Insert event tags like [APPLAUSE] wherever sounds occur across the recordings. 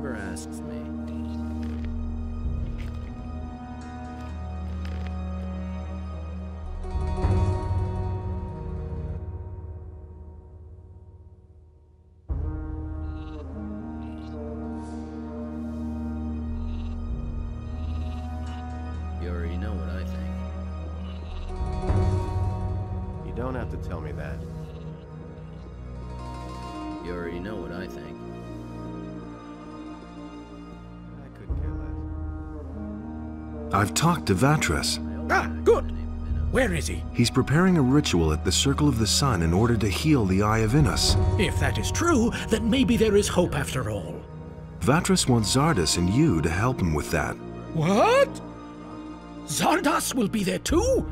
ever asks me. You already know what I think. You don't have to tell me that. I've talked to Vatras. Ah, good. Where is he? He's preparing a ritual at the Circle of the Sun in order to heal the Eye of Innos. If that is true, then maybe there is hope after all. Vatras wants Xardas and you to help him with that. What? Xardas will be there too?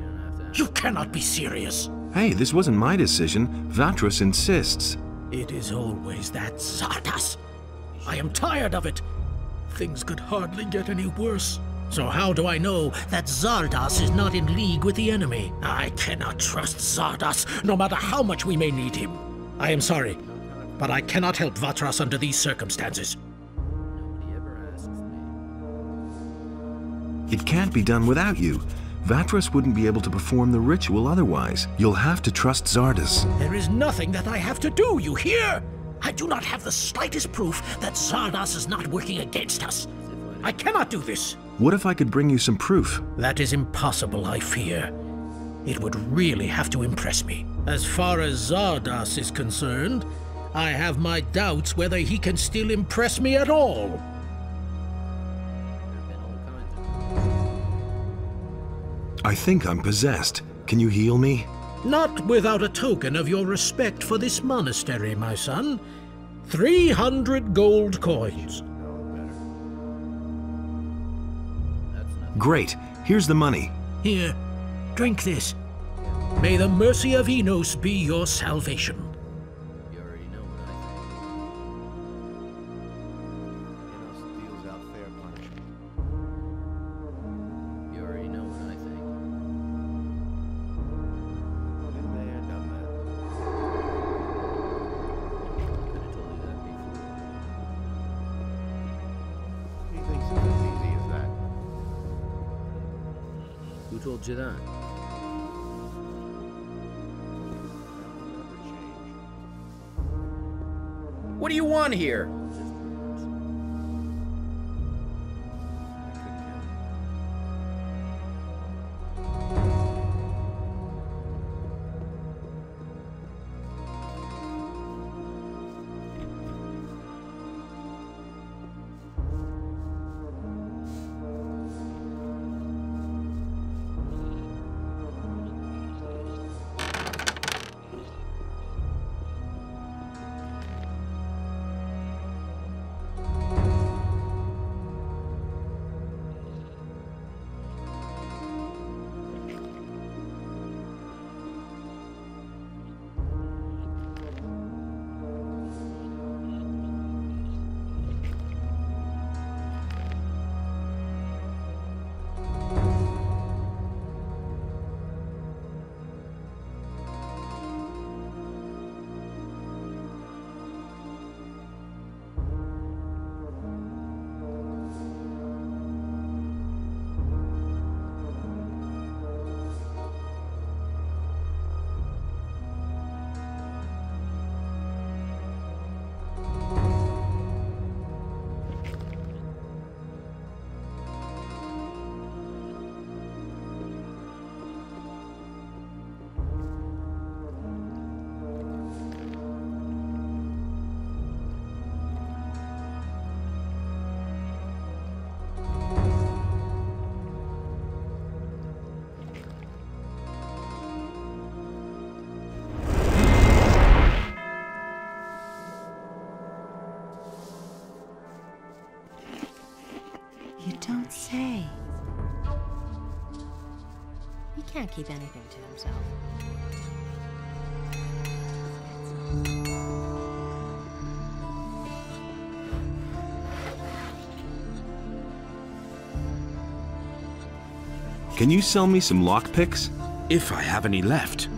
You cannot be serious. Hey, this wasn't my decision. Vatras insists. It is always that Xardas. I am tired of it. Things could hardly get any worse. So how do I know that Xardas is not in league with the enemy? I cannot trust Xardas, no matter how much we may need him. I am sorry, but I cannot help Vatras under these circumstances. Nobody ever asks me. It can't be done without you. Vatras wouldn't be able to perform the ritual otherwise. You'll have to trust Xardas. There is nothing that I have to do, you hear? I do not have the slightest proof that Xardas is not working against us. I cannot do this. What if I could bring you some proof? That is impossible, I fear. It would really have to impress me. As far as Xardas is concerned, I have my doubts whether he can still impress me at all. There have been all kinds of I think I'm possessed. Can you heal me? Not without a token of your respect for this monastery, my son. Three hundred gold coins. Great. Here's the money. Here, drink this. May the mercy of Innos be your salvation. What do you want here? Keep anything to himself. Can you sell me some lockpicks? If I have any left.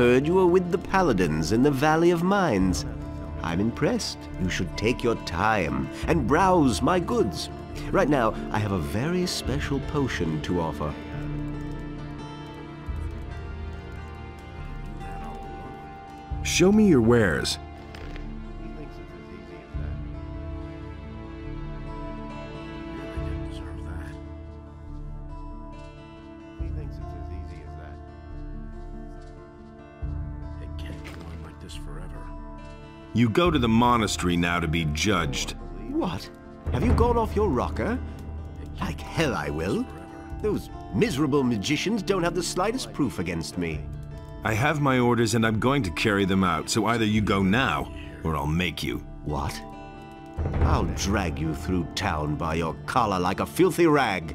heard you were with the Paladins in the Valley of Mines. I'm impressed. You should take your time and browse my goods. Right now, I have a very special potion to offer. Show me your wares. You go to the monastery now to be judged. What? Have you gone off your rocker? Like hell I will. Those miserable magicians don't have the slightest proof against me. I have my orders and I'm going to carry them out, so either you go now, or I'll make you. What? I'll drag you through town by your collar like a filthy rag.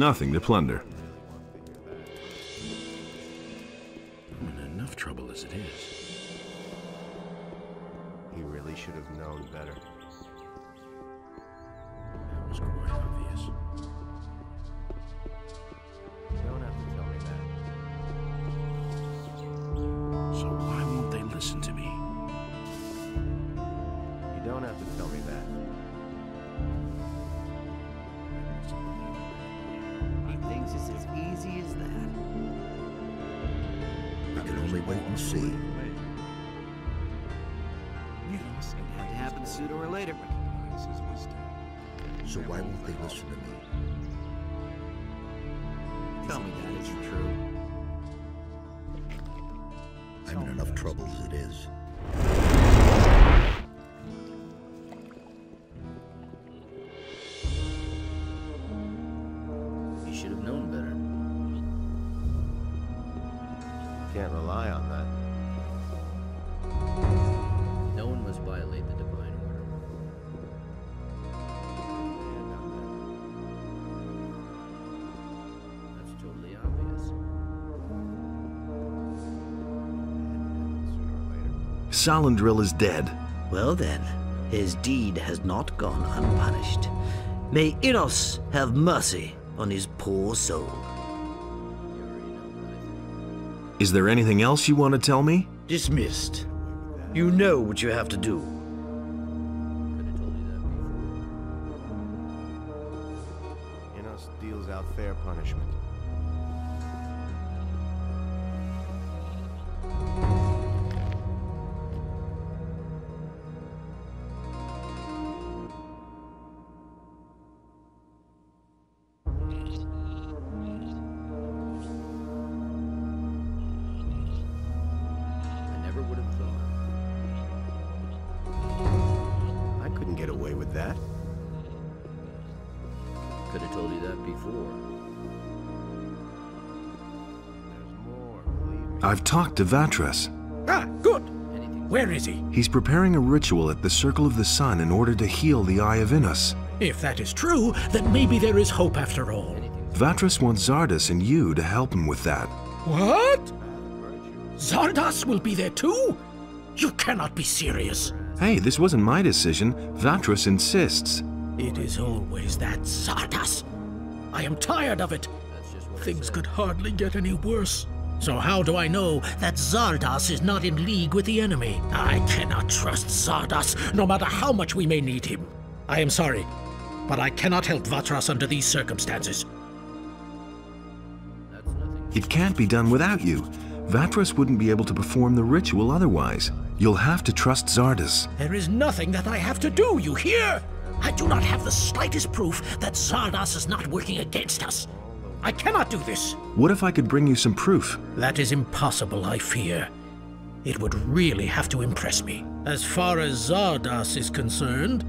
nothing to plunder. Solandril is dead. Well then, his deed has not gone unpunished. May Innos have mercy on his poor soul. Is there anything else you want to tell me? Dismissed. You know what you have to do. Innos deals out fair punishment. I've to Vatras. Ah, good. Where is he? He's preparing a ritual at the Circle of the Sun in order to heal the Eye of Innos. If that is true, then maybe there is hope after all. Vatras wants Xardas and you to help him with that. What? Xardas will be there too? You cannot be serious. Hey, this wasn't my decision. Vatras insists. It is always that Xardas. I am tired of it. Things could hardly get any worse. So how do I know that Xardas is not in league with the enemy? I cannot trust Xardas, no matter how much we may need him. I am sorry, but I cannot help Vatras under these circumstances. It can't be done without you. Vatras wouldn't be able to perform the ritual otherwise. You'll have to trust Xardas. There is nothing that I have to do, you hear? I do not have the slightest proof that Xardas is not working against us. I cannot do this. What if I could bring you some proof? That is impossible, I fear. It would really have to impress me. As far as Xardas is concerned,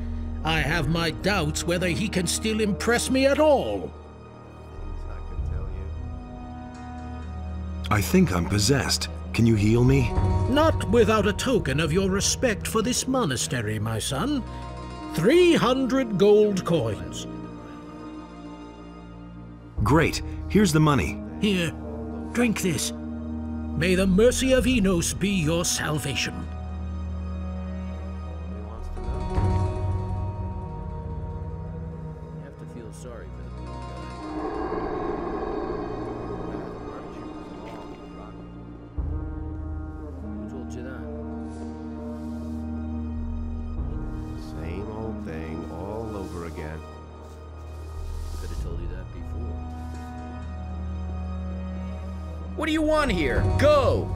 I have my doubts whether he can still impress me at all. I think I'm possessed. Can you heal me? Not without a token of your respect for this monastery, my son. 300 gold coins. Great. Here's the money. Here, drink this. May the mercy of Innos be your salvation. Do you want here? Go!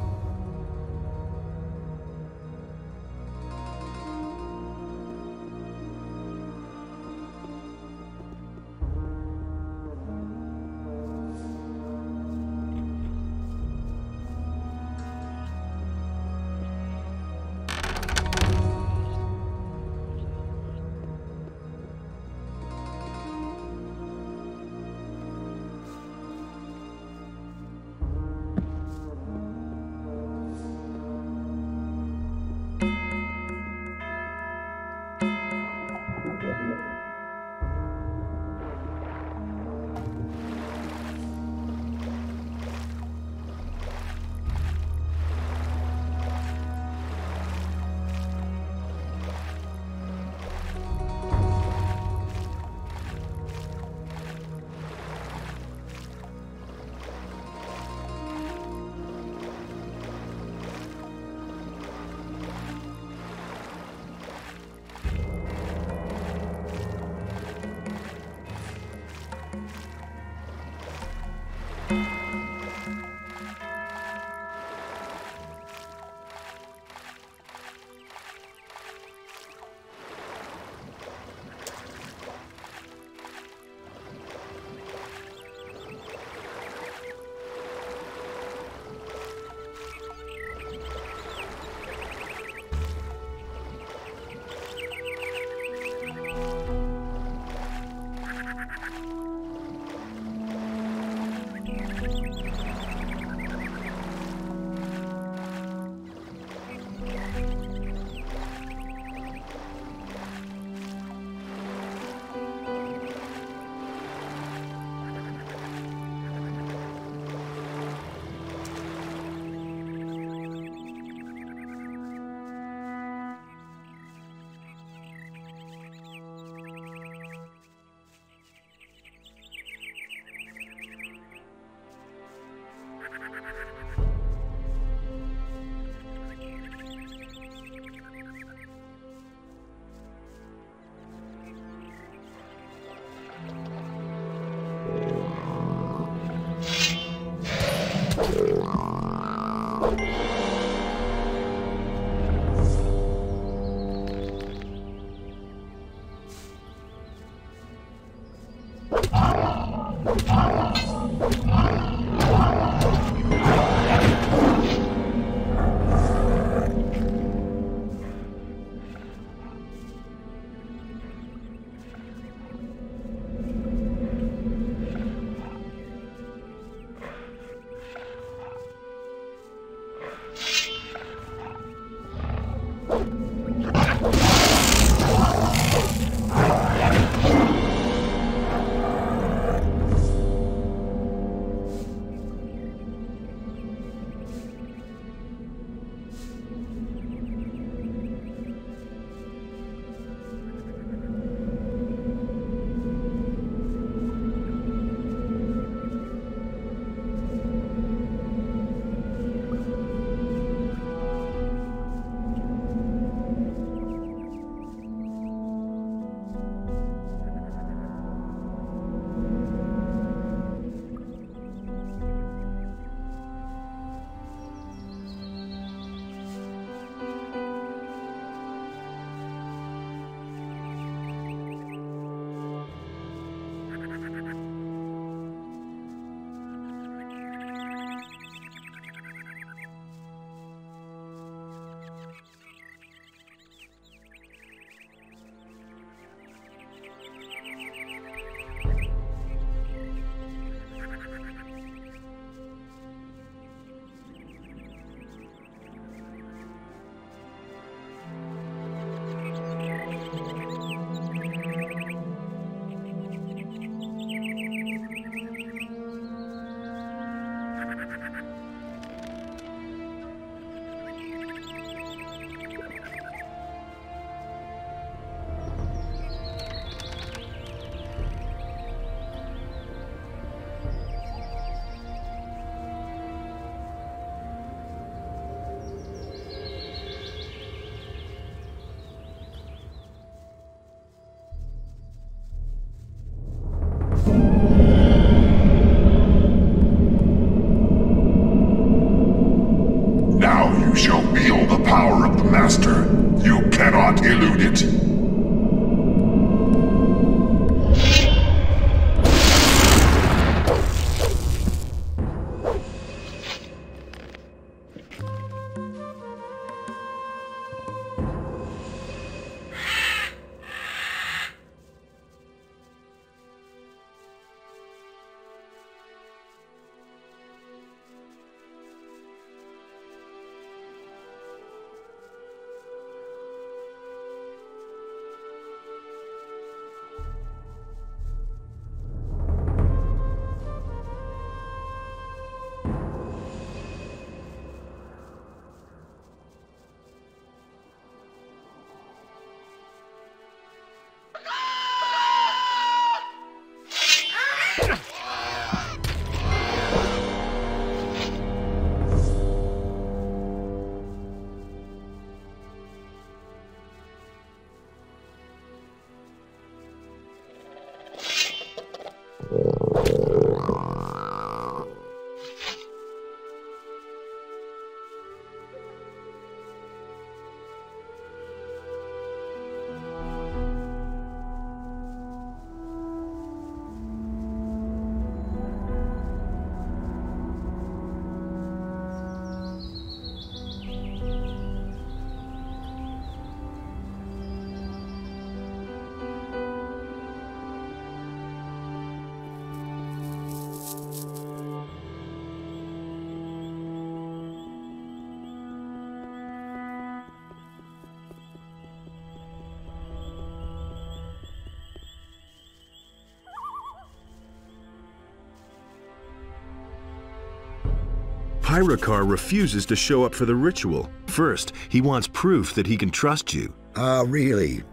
Pyrokar refuses to show up for the ritual. First, he wants proof that he can trust you. Ah, really?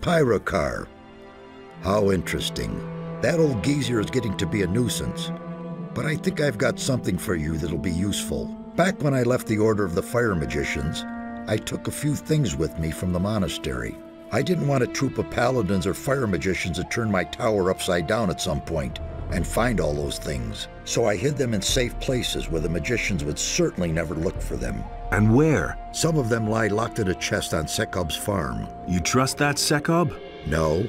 Pyrokar. How interesting. That old geezer is getting to be a nuisance. But I think I've got something for you that'll be useful. Back when I left the Order of the Fire Magicians, I took a few things with me from the monastery. I didn't want a troop of paladins or fire magicians to turn my tower upside down at some point and find all those things. So I hid them in safe places where the magicians would certainly never look for them. And where? Some of them lie locked in a chest on Sekob's farm. You trust that Sekob? No,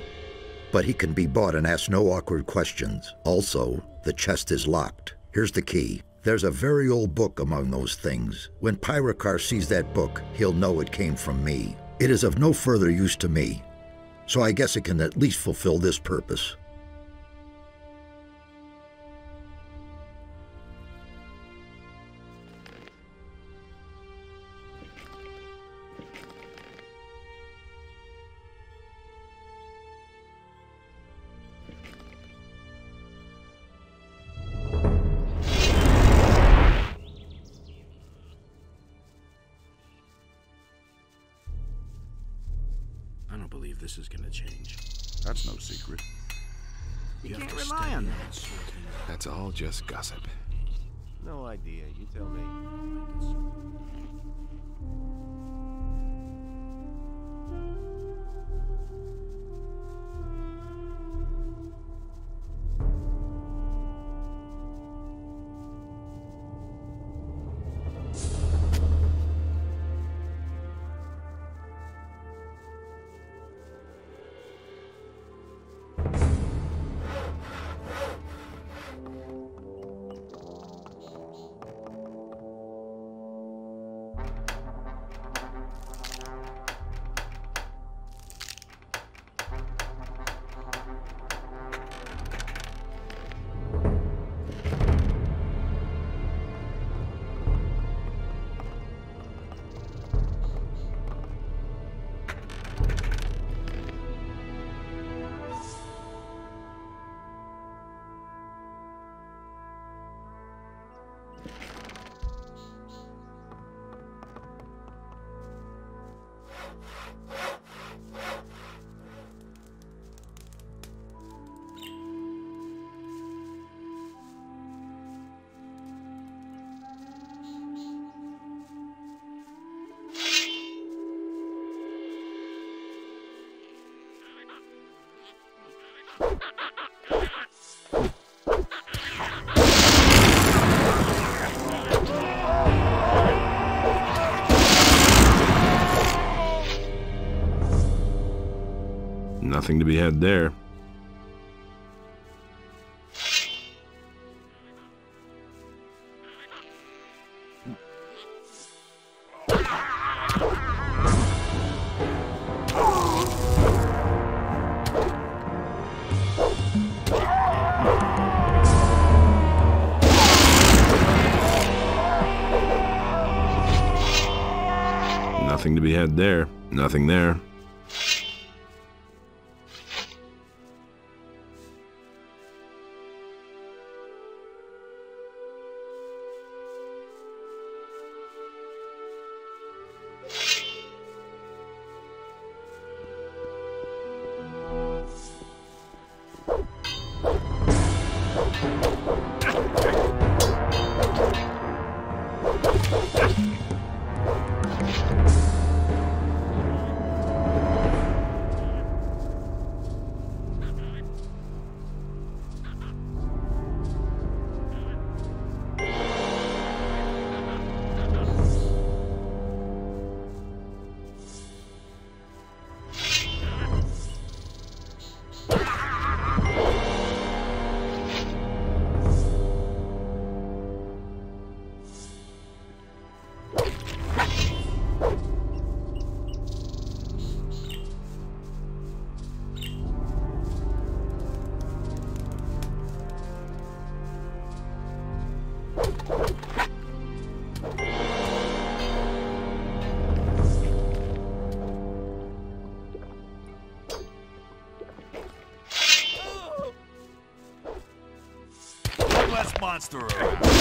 but he can be bought and ask no awkward questions. Also, the chest is locked. Here's the key. There's a very old book among those things. When Pyrokar sees that book, he'll know it came from me. It is of no further use to me, so I guess it can at least fulfill this purpose. Nothing to be had there. Nothing to be had there. Nothing there. Less monster around.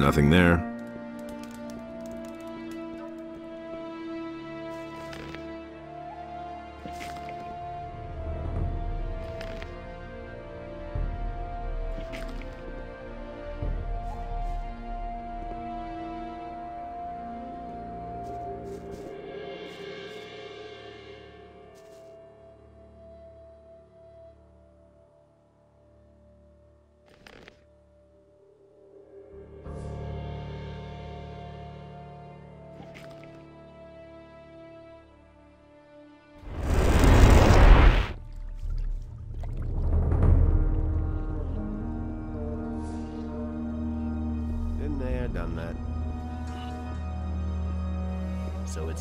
Nothing there.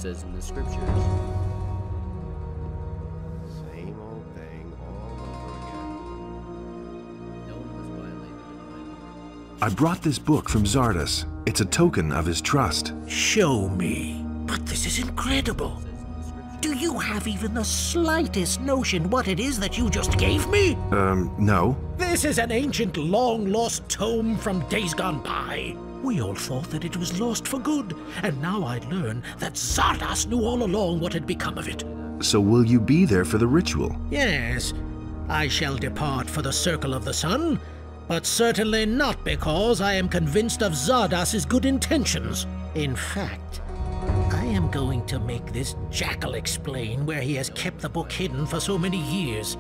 Says in the scriptures. Same old thing all over again. No one must violate the divine I brought this book from Xardas. It's a token of his trust. Show me. But this is incredible. Do you have even the slightest notion what it is that you just gave me? Um, no. This is an ancient, long lost tome from days gone by. We all thought that it was lost for good, and now I learn that Xardas knew all along what had become of it. So will you be there for the ritual? Yes, I shall depart for the Circle of the Sun, but certainly not because I am convinced of Xardas's good intentions. In fact, I am going to make this jackal explain where he has kept the book hidden for so many years.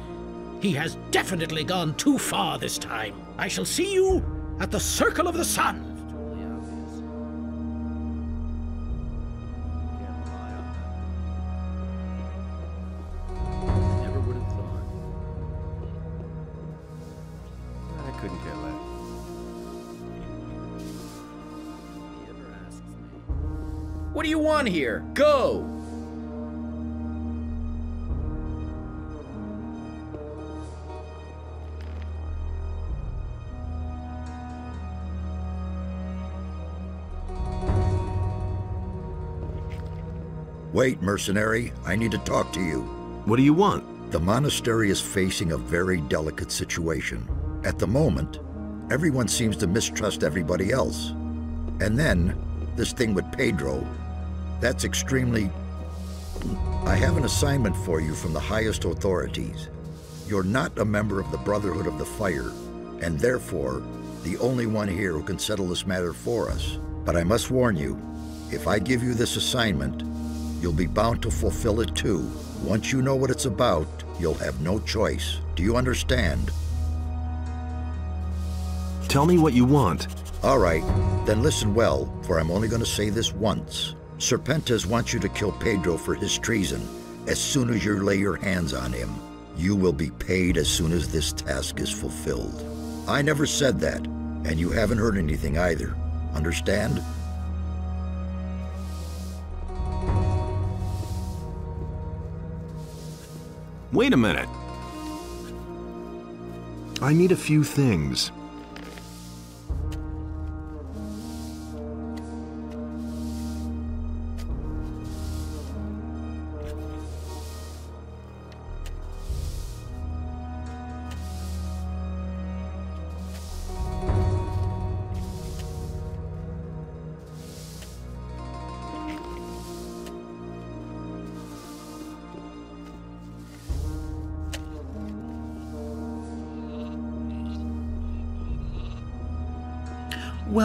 He has definitely gone too far this time. I shall see you at the Circle of the Sun. What do here? Go! Wait, mercenary, I need to talk to you. What do you want? The monastery is facing a very delicate situation. At the moment, everyone seems to mistrust everybody else. And then, this thing with Pedro, that's extremely. I have an assignment for you from the highest authorities. You're not a member of the Brotherhood of the Fire, and therefore, the only one here who can settle this matter for us. But I must warn you, if I give you this assignment, you'll be bound to fulfill it too. Once you know what it's about, you'll have no choice. Do you understand? Tell me what you want. All right, then listen well, for I'm only going to say this once. Serpentes wants you to kill Pedro for his treason. As soon as you lay your hands on him, you will be paid as soon as this task is fulfilled. I never said that, and you haven't heard anything either. Understand? Wait a minute. I need a few things.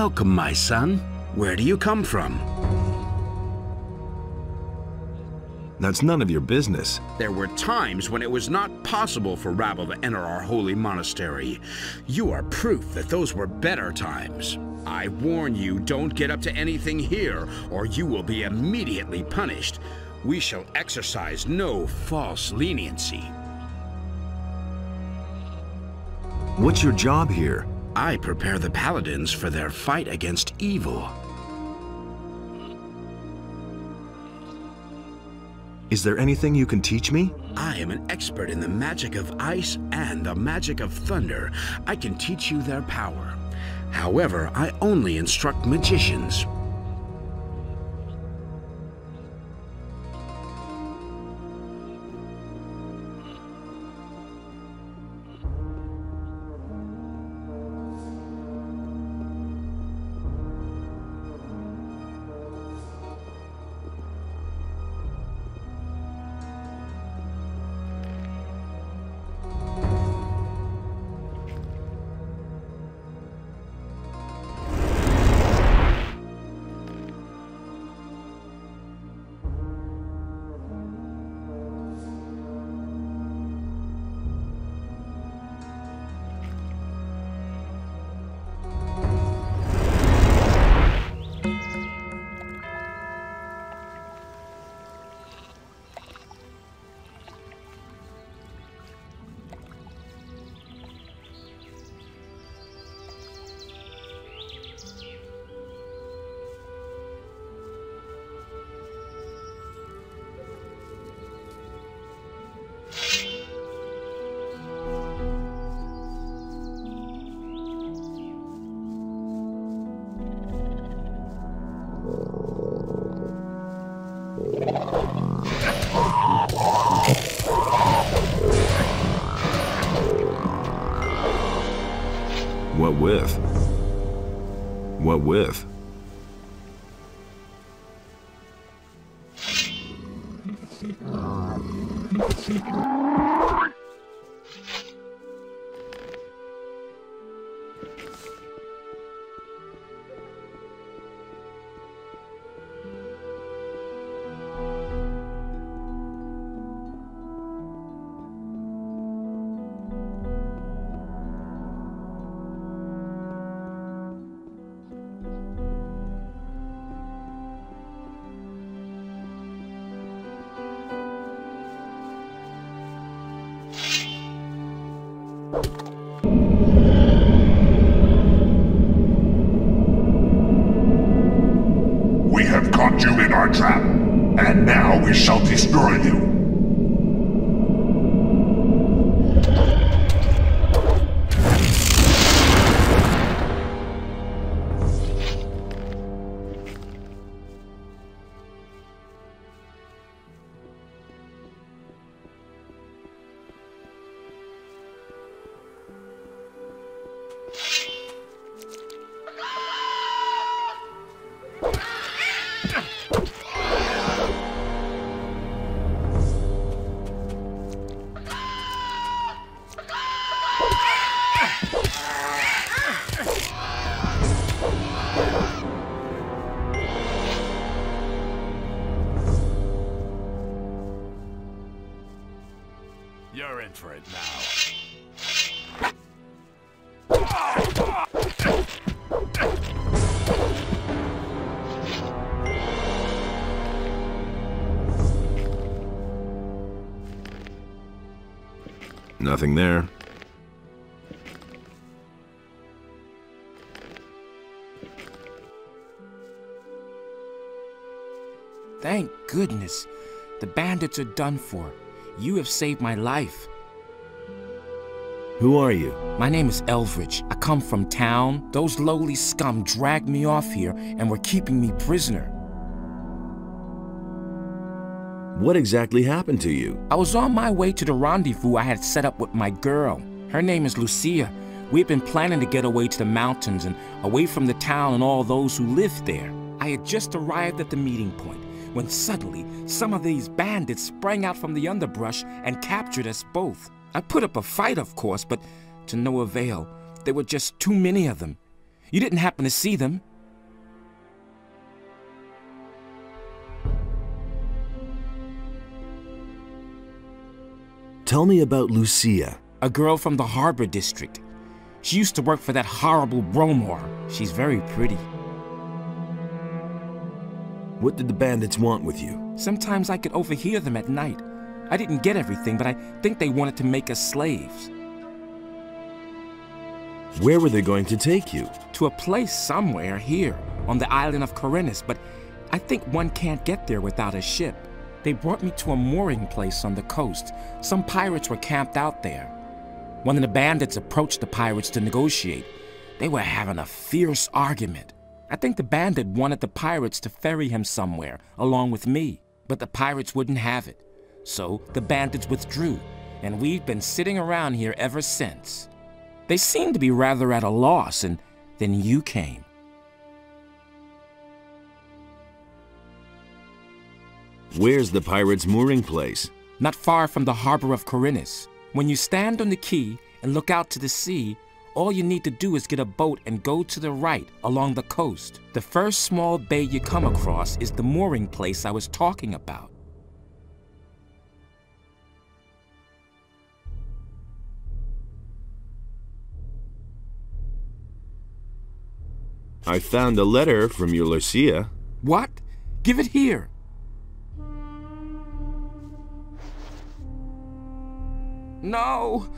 Welcome, my son. Where do you come from? That's none of your business. There were times when it was not possible for rabble to enter our holy monastery. You are proof that those were better times. I warn you, don't get up to anything here, or you will be immediately punished. We shall exercise no false leniency. What's your job here? I prepare the paladins for their fight against evil. Is there anything you can teach me? I am an expert in the magic of ice and the magic of thunder. I can teach you their power. However, I only instruct magicians. You're for it now. Nothing there. Thank goodness. The bandits are done for. You have saved my life. Who are you? My name is Elvrich. I come from town. Those lowly scum dragged me off here and were keeping me prisoner. What exactly happened to you? I was on my way to the rendezvous I had set up with my girl. Her name is Lucia. We've been planning to get away to the mountains and away from the town and all those who lived there. I had just arrived at the meeting point when suddenly some of these bandits sprang out from the underbrush and captured us both. I put up a fight, of course, but to no avail. There were just too many of them. You didn't happen to see them. Tell me about Lucia. A girl from the harbor district. She used to work for that horrible Bromor. She's very pretty. What did the bandits want with you? Sometimes I could overhear them at night. I didn't get everything, but I think they wanted to make us slaves. Where were they going to take you? To a place somewhere here, on the island of Khorinis, but I think one can't get there without a ship. They brought me to a mooring place on the coast. Some pirates were camped out there. One of the bandits approached the pirates to negotiate. They were having a fierce argument. I think the bandit wanted the pirates to ferry him somewhere, along with me. But the pirates wouldn't have it. So the bandits withdrew, and we've been sitting around here ever since. They seemed to be rather at a loss, and then you came. Where's the pirates' mooring place? Not far from the harbor of Khorinis. When you stand on the quay and look out to the sea, all you need to do is get a boat and go to the right along the coast. The first small bay you come across is the mooring place I was talking about. I found a letter from your Lucia. What? Give it here. No,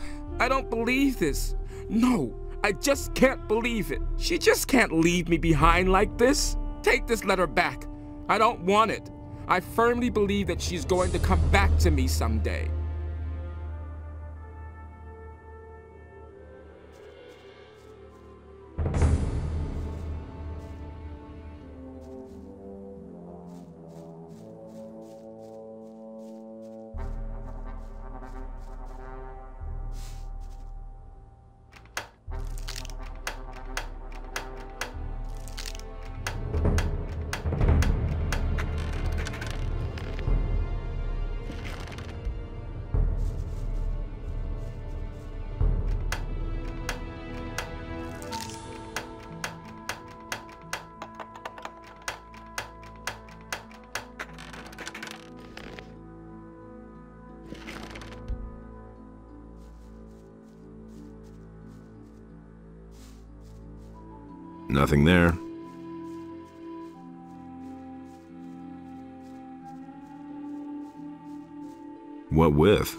I don't believe this. No, I just can't believe it. She just can't leave me behind like this. Take this letter back. I don't want it. I firmly believe that she's going to come back to me someday. Nothing there. What with?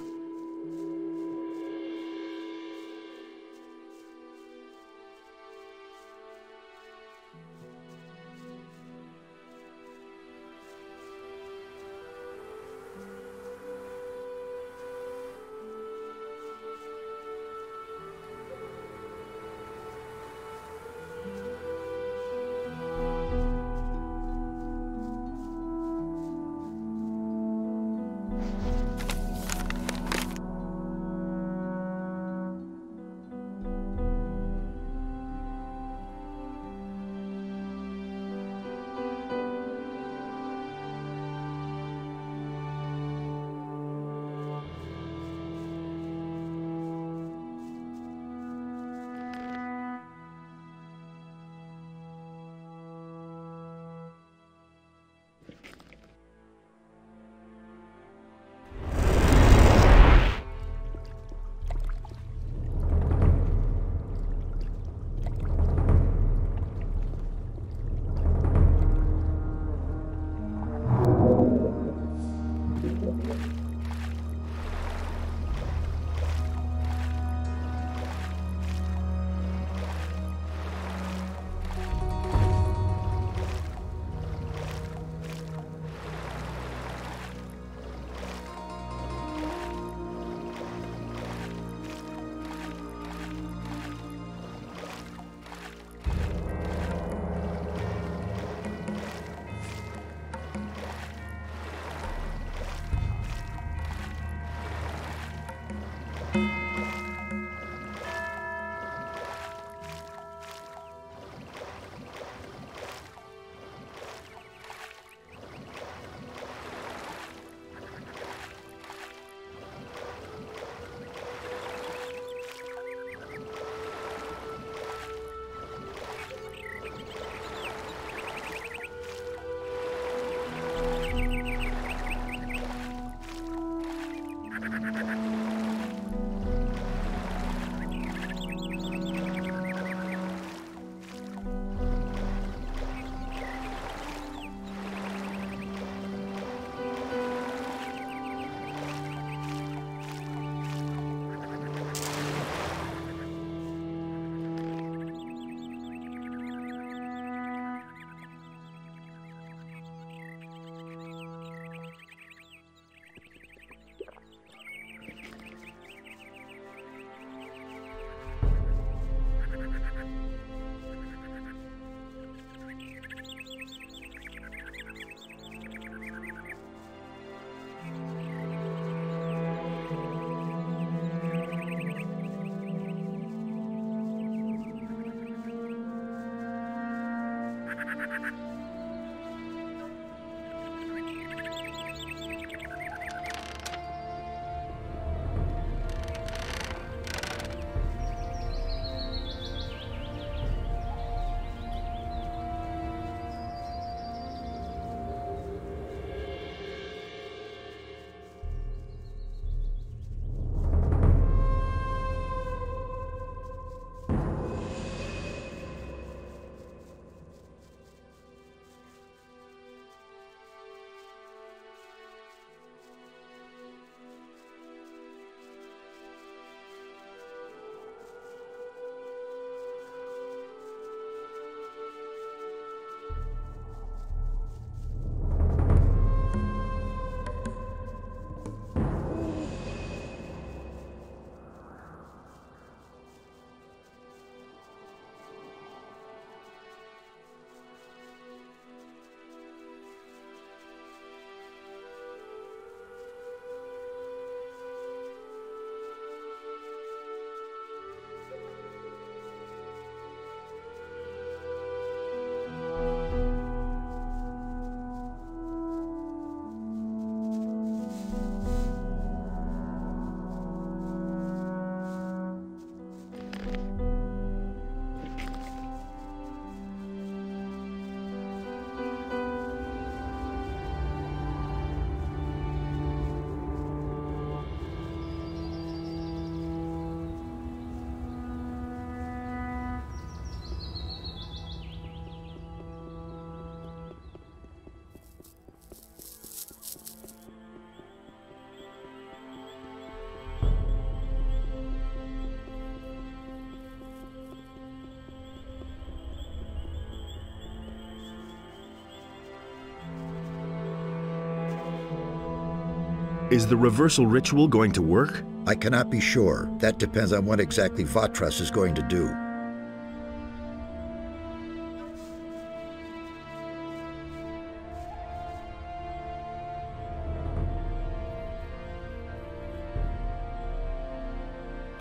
Is the reversal ritual going to work? I cannot be sure. That depends on what exactly Vatras is going to do.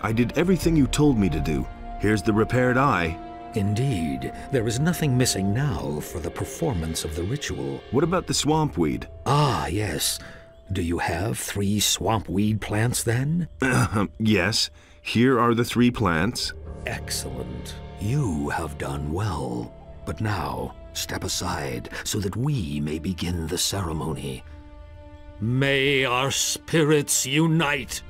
I did everything you told me to do. Here's the repaired eye. Indeed, there is nothing missing now for the performance of the ritual. What about the swamp weed? Ah, yes. Do you have three swamp weed plants then? [LAUGHS] yes. Here are the three plants. Excellent. You have done well. But now, step aside so that we may begin the ceremony. May our spirits unite!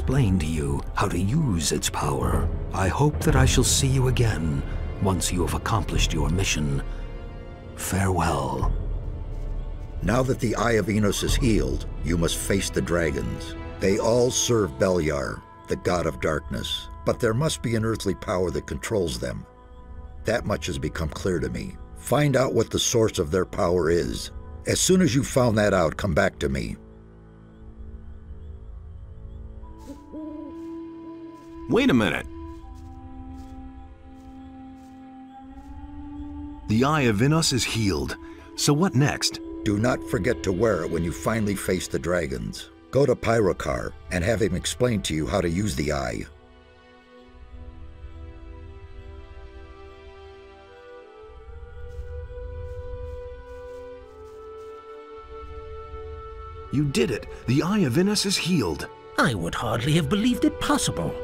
Explain to you how to use its power. I hope that I shall see you again once you have accomplished your mission. Farewell. Now that the Eye of Innos is healed, you must face the dragons. They all serve Beliar, the god of darkness, but there must be an earthly power that controls them. That much has become clear to me. Find out what the source of their power is. As soon as you've found that out, come back to me. Wait a minute. The Eye of Innos is healed. So what next? Do not forget to wear it when you finally face the dragons. Go to Pyrokar and have him explain to you how to use the eye. You did it. The Eye of Innos is healed. I would hardly have believed it possible.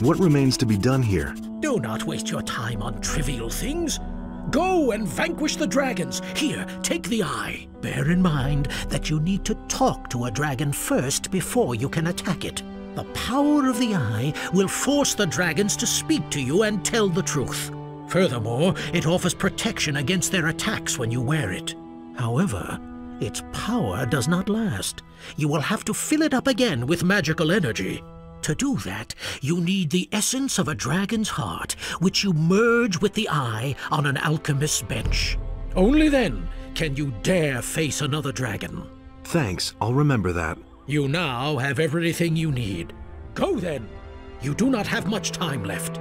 What remains to be done here? Do not waste your time on trivial things. Go and vanquish the dragons. Here, take the eye. Bear in mind that you need to talk to a dragon first before you can attack it. The power of the eye will force the dragons to speak to you and tell the truth. Furthermore, it offers protection against their attacks when you wear it. However, its power does not last. You will have to fill it up again with magical energy. To do that, you need the essence of a dragon's heart, which you merge with the eye on an alchemist's bench. Only then can you dare face another dragon. Thanks, I'll remember that. You now have everything you need. Go then. You do not have much time left.